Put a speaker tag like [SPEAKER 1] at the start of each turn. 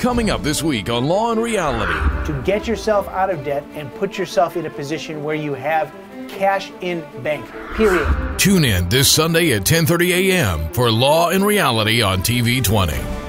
[SPEAKER 1] Coming up this week on Law and Reality.
[SPEAKER 2] To get yourself out of debt and put yourself in a position where you have cash in bank. Period.
[SPEAKER 1] Tune in this Sunday at 10:30 a.m. for Law and Reality on TV 20.